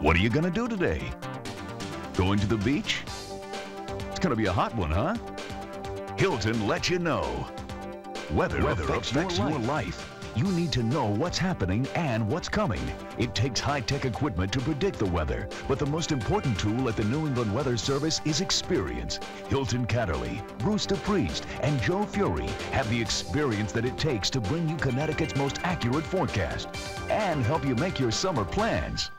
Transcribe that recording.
What are you going to do today? Going to the beach? It's going to be a hot one, huh? Hilton let you know. Weather, Weather affects, affects your, your life. You need to know what's happening and what's coming. It takes high-tech equipment to predict the weather, but the most important tool at the New England Weather Service is experience. Hilton Kaderli, Bruce DePrest, and Joe Furey have the experience that it takes to bring you Connecticut's most accurate forecast and help you make your summer plans.